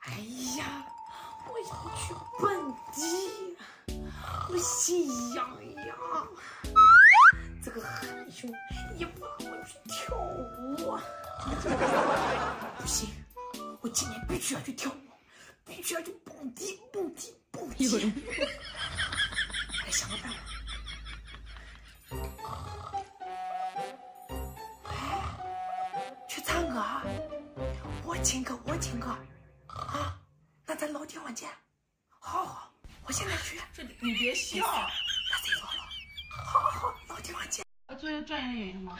哎呀，我要去蹦迪，我心痒痒。这个狠兄，你让我去跳舞，不行，我今天必须要去跳舞，必须要去蹦迪，蹦迪，蹦迪。来，想个办法。请客，我请客啊！那咱老地方见。好好，我现在去。这你别笑。那谁说了？好好好，老地方见。要做一个专业演员吗？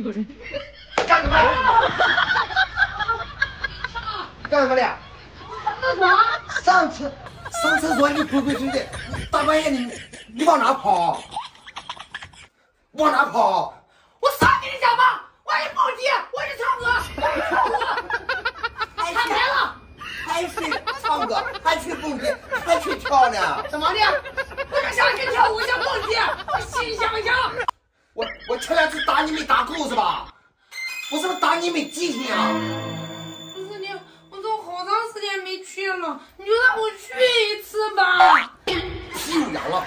有人干什么？干什么的？上厕上厕所你鬼鬼祟祟，大半夜的你往哪跑？往哪跑？我上你的家吧，我去蹦迪，我去唱歌，我去跳舞。还开台了，还去唱歌，还去蹦迪，还去跳呢？怎么的？我就想去跳舞，想蹦迪，我心想想。我我前两次打你没打够是吧？我是不是打你没记性啊？不是你，我都好长时间没去了，你就让我去一次吧。屁股痒了，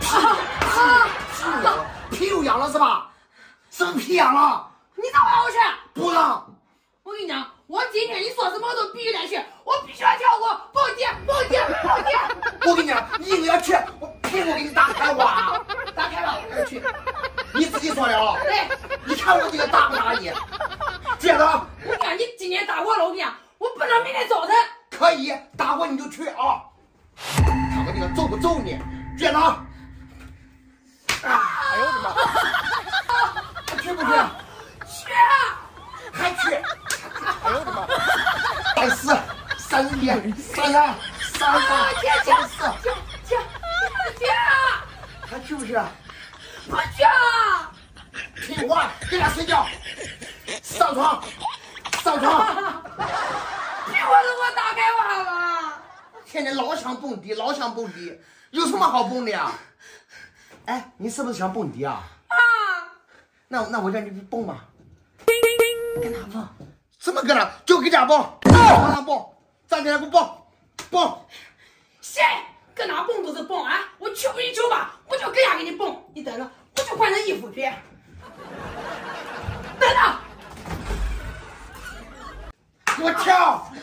屁股痒了，屁股痒了是吧？是不是屁痒了？你让我去？不让。我跟你讲，我今天你说什么我都必须得去，我必须要跳舞、蹦迪、蹦迪、蹦迪。我跟你讲，你硬要去，我屁股给你打开哇！打开了，我去。你自己说的啊？对，你看我这个打不打你？接着，我讲你今天打我了，我跟你讲，我不能明天早晨。可以，打我你就去啊！看我这个揍不揍你？接着。啊！哎呦我的妈！还去不去？去。还去？哎呦我的妈！三四，三十一，三三，三三，姐姐，姐姐，姐，还去不去？不去啊！听话，给他睡觉。上床，上床。屁股都给我打开完了。天天老想蹦迪，老想蹦迪，有什么好蹦的呀？哎，你是不是想蹦迪啊？啊。那那我让你蹦吧。跟哪蹦？什么跟哪？就跟家蹦。往哪蹦？站起来给我蹦，蹦。谁？搁哪蹦都是蹦啊！我去不去球吧？我就搁家给你蹦。你等着，我就换身衣服去。给我